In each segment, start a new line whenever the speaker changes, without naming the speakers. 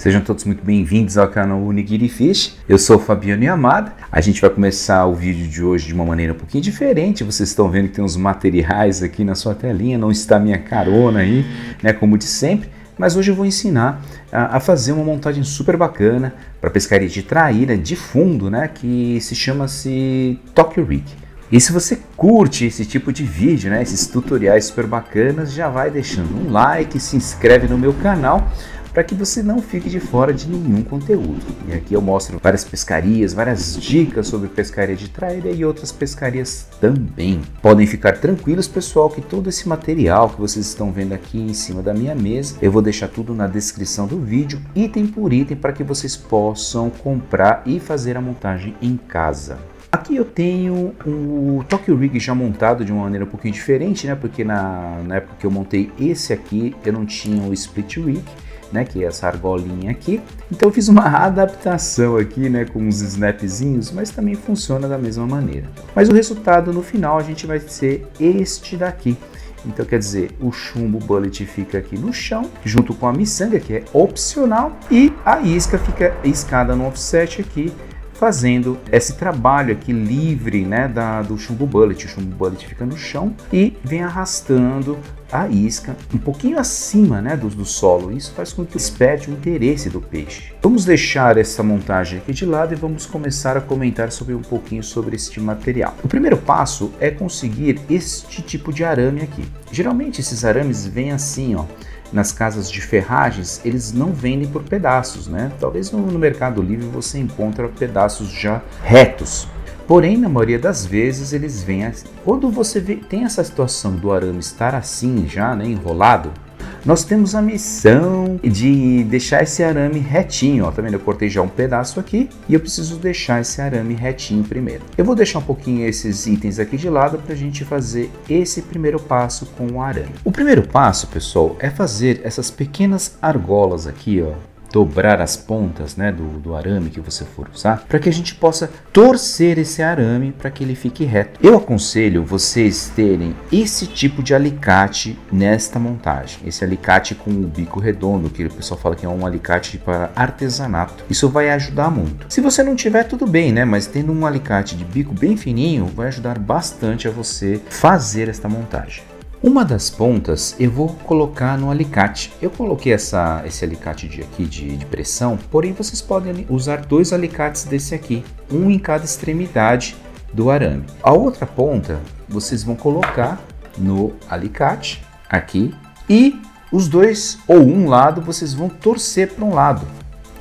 Sejam todos muito bem-vindos ao canal Unigiri Fish. Eu sou o Fabiano Yamada. A gente vai começar o vídeo de hoje de uma maneira um pouquinho diferente. Vocês estão vendo que tem uns materiais aqui na sua telinha, não está minha carona aí, né, como de sempre. Mas hoje eu vou ensinar a, a fazer uma montagem super bacana para pescaria de traíra de fundo, né, que se chama-se Tokyo Rig. E se você curte esse tipo de vídeo, né, esses tutoriais super bacanas, já vai deixando um like, se inscreve no meu canal para que você não fique de fora de nenhum conteúdo. E aqui eu mostro várias pescarias, várias dicas sobre pescaria de traíra e outras pescarias também. Podem ficar tranquilos, pessoal, que todo esse material que vocês estão vendo aqui em cima da minha mesa, eu vou deixar tudo na descrição do vídeo, item por item, para que vocês possam comprar e fazer a montagem em casa. Aqui eu tenho o Tokyo Rig já montado de uma maneira um pouquinho diferente, né? Porque na, na época que eu montei esse aqui, eu não tinha o Split Rig, né? Que é essa argolinha aqui. Então eu fiz uma adaptação aqui, né? Com uns snapzinhos, mas também funciona da mesma maneira. Mas o resultado no final a gente vai ser este daqui. Então quer dizer, o chumbo bullet fica aqui no chão, junto com a miçanga, que é opcional, e a isca fica escada no offset aqui, fazendo esse trabalho aqui livre né, da, do chumbo bullet. O chumbo bullet fica no chão e vem arrastando a isca um pouquinho acima né, do, do solo. Isso faz com que desperte o interesse do peixe. Vamos deixar essa montagem aqui de lado e vamos começar a comentar sobre um pouquinho sobre este material. O primeiro passo é conseguir este tipo de arame aqui. Geralmente esses arames vêm assim, ó nas casas de ferragens, eles não vendem por pedaços, né? Talvez no, no Mercado Livre você encontra pedaços já retos. Porém, na maioria das vezes eles vêm. Quando você vê, tem essa situação do arame estar assim já, né, enrolado, nós temos a missão de deixar esse arame retinho. Ó, tá vendo? Eu cortei já um pedaço aqui e eu preciso deixar esse arame retinho primeiro. Eu vou deixar um pouquinho esses itens aqui de lado para a gente fazer esse primeiro passo com o arame. O primeiro passo, pessoal, é fazer essas pequenas argolas aqui, ó, dobrar as pontas né, do, do arame que você for usar, para que a gente possa torcer esse arame para que ele fique reto. Eu aconselho vocês terem esse tipo de alicate nesta montagem, esse alicate com o bico redondo, que o pessoal fala que é um alicate para artesanato. Isso vai ajudar muito. Se você não tiver, tudo bem, né? Mas tendo um alicate de bico bem fininho, vai ajudar bastante a você fazer esta montagem. Uma das pontas eu vou colocar no alicate. Eu coloquei essa, esse alicate de aqui de, de, pressão, porém vocês podem usar dois alicates desse aqui, um em cada extremidade do arame. A outra ponta vocês vão colocar no alicate aqui e os dois ou um lado vocês vão torcer para um lado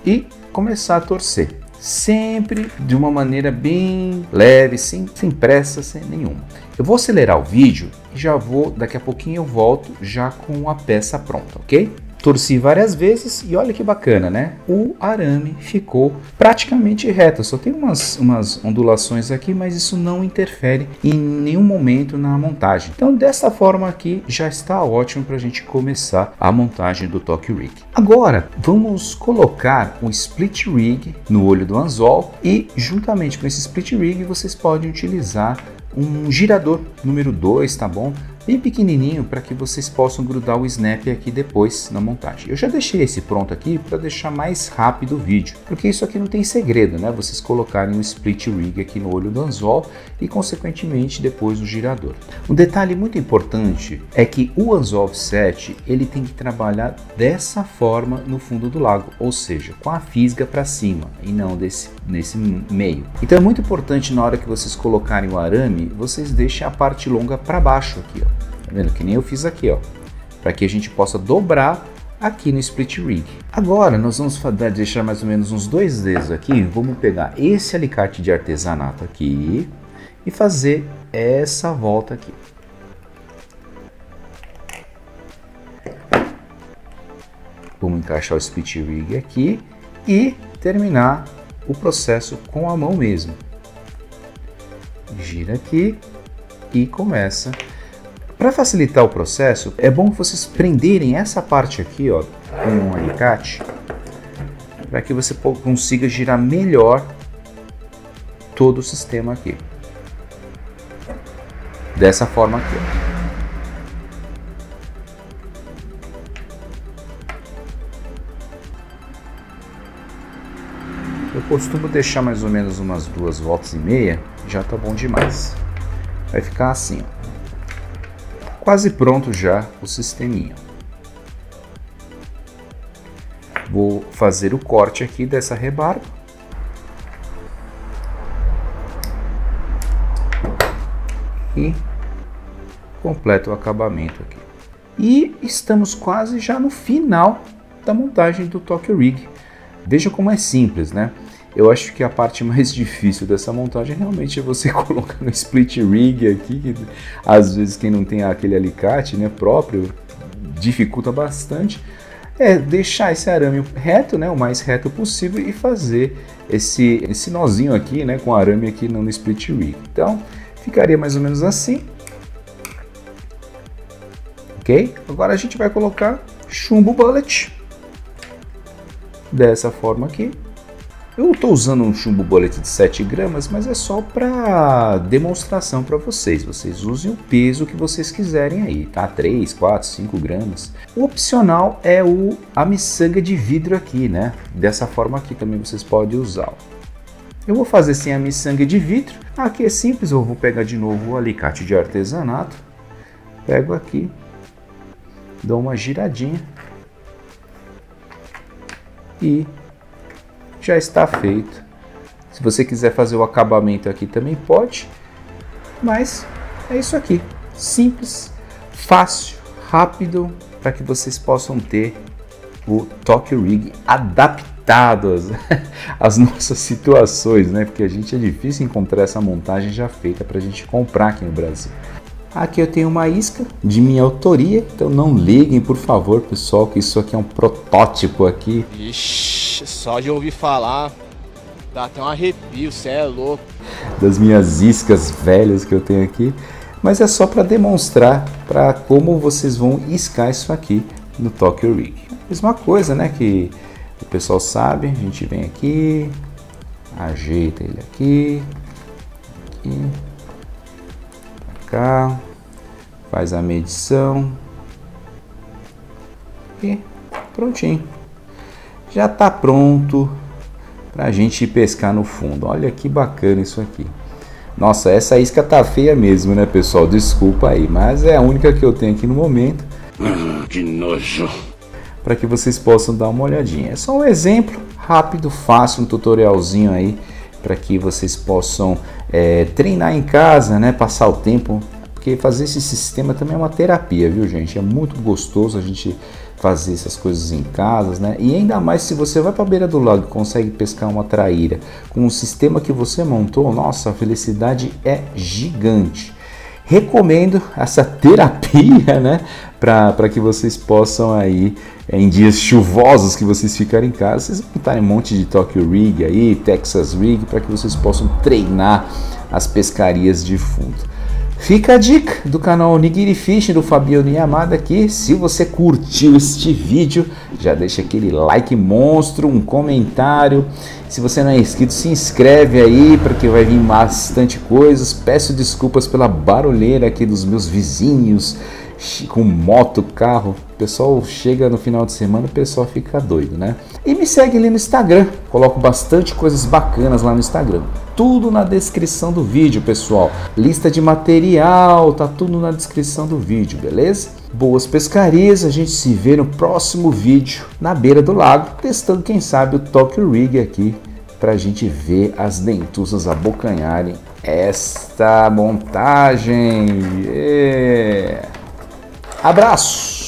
e começar a torcer sempre de uma maneira bem leve, sem, sem pressa, sem nenhuma. Eu vou acelerar o vídeo e já vou, daqui a pouquinho eu volto já com a peça pronta, ok? Torci várias vezes e olha que bacana, né? O arame ficou praticamente reto. Só tem umas, umas ondulações aqui, mas isso não interfere em nenhum momento na montagem. Então, dessa forma aqui, já está ótimo para a gente começar a montagem do Tokyo Rig. Agora, vamos colocar um split rig no olho do anzol e, juntamente com esse split rig, vocês podem utilizar um girador número 2, tá bom? Bem pequenininho para que vocês possam grudar o snap aqui depois na montagem. Eu já deixei esse pronto aqui para deixar mais rápido o vídeo, porque isso aqui não tem segredo, né? Vocês colocarem um split rig aqui no olho do anzol e consequentemente depois o girador. Um detalhe muito importante é que o anzol offset ele tem que trabalhar dessa forma no fundo do lago, ou seja, com a fisga para cima e não desse nesse meio. Então é muito importante na hora que vocês colocarem o arame, vocês deixem a parte longa para baixo aqui, ó. Tá vendo? Que nem eu fiz aqui, ó. Para que a gente possa dobrar aqui no split rig. Agora nós vamos deixar mais ou menos uns dois dedos aqui. Vamos pegar esse alicate de artesanato aqui e fazer essa volta aqui. Vamos encaixar o split rig aqui e terminar o processo com a mão mesmo. Gira aqui e começa para facilitar o processo, é bom vocês prenderem essa parte aqui ó, com um alicate para que você consiga girar melhor todo o sistema aqui. Dessa forma aqui. Ó. Costumo deixar mais ou menos umas duas voltas e meia, já tá bom demais. Vai ficar assim, ó. Quase pronto já o sisteminha. Vou fazer o corte aqui dessa rebarba. E completo o acabamento aqui. E estamos quase já no final da montagem do Tokyo Rig. Veja como é simples, né? Eu acho que a parte mais difícil dessa montagem realmente é você colocar no split rig aqui, que às vezes quem não tem aquele alicate né, próprio dificulta bastante. É deixar esse arame reto, né, o mais reto possível e fazer esse, esse nozinho aqui, né, com arame aqui no split rig. Então, ficaria mais ou menos assim. Ok? Agora a gente vai colocar chumbo bullet dessa forma aqui. Eu estou usando um chumbo bullet de 7 gramas, mas é só para demonstração para vocês. Vocês usem o peso que vocês quiserem aí, tá? 3, 4, 5 gramas. O opcional é o, a miçanga de vidro aqui, né? Dessa forma aqui também vocês podem usar. Eu vou fazer sem a miçanga de vidro. Aqui é simples, eu vou pegar de novo o alicate de artesanato. Pego aqui, dou uma giradinha e já está feito. Se você quiser fazer o acabamento aqui também pode, mas é isso aqui, simples, fácil, rápido, para que vocês possam ter o Tokyo Rig adaptado às, às, nossas situações, né? Porque a gente é difícil encontrar essa montagem já feita para a gente comprar aqui no Brasil. Aqui eu tenho uma isca de minha autoria, então não liguem, por favor, pessoal, que isso aqui é um protótipo aqui.
Ixi, só de ouvir falar, dá até um arrepio, cê é louco.
Das minhas iscas velhas que eu tenho aqui, mas é só para demonstrar para como vocês vão iscar isso aqui no Tokyo Rig. Mesma coisa, né, que o pessoal sabe, a gente vem aqui, ajeita ele aqui, aqui cá, faz a medição e prontinho. Já está pronto para a gente pescar no fundo. Olha que bacana isso aqui. Nossa, essa isca tá feia mesmo, né, pessoal? Desculpa aí, mas é a única que eu tenho aqui no momento.
Ah, que nojo.
Para que vocês possam dar uma olhadinha. É só um exemplo rápido, fácil, um tutorialzinho aí para que vocês possam é, treinar em casa, né, passar o tempo, porque fazer esse sistema também é uma terapia, viu gente? É muito gostoso a gente fazer essas coisas em casa, né? E ainda mais se você vai para a beira do lago e consegue pescar uma traíra com o sistema que você montou, nossa, a felicidade é gigante. Recomendo essa terapia, né? Para que vocês possam aí, em dias chuvosos que vocês ficarem em casa, vocês montarem um monte de Tokyo Rig aí, Texas Rig, para que vocês possam treinar as pescarias de fundo. Fica a dica do canal Nigiri Fishing do Fabiano Yamada aqui. Se você curtiu este vídeo, já deixa aquele like monstro, um comentário. Se você não é inscrito, se inscreve aí, porque vai vir bastante coisas. Peço desculpas pela barulheira aqui dos meus vizinhos com moto, carro. O pessoal chega no final de semana, o pessoal fica doido, né? E me segue ali no Instagram. Coloco bastante coisas bacanas lá no Instagram. Tudo na descrição do vídeo, pessoal. Lista de material, tá tudo na descrição do vídeo, beleza? Boas pescarias, a gente se vê no próximo vídeo na beira do lago, testando quem sabe o Tokyo Rig aqui para a gente ver as dentuzas abocanharem esta montagem. Yeah. Abraço!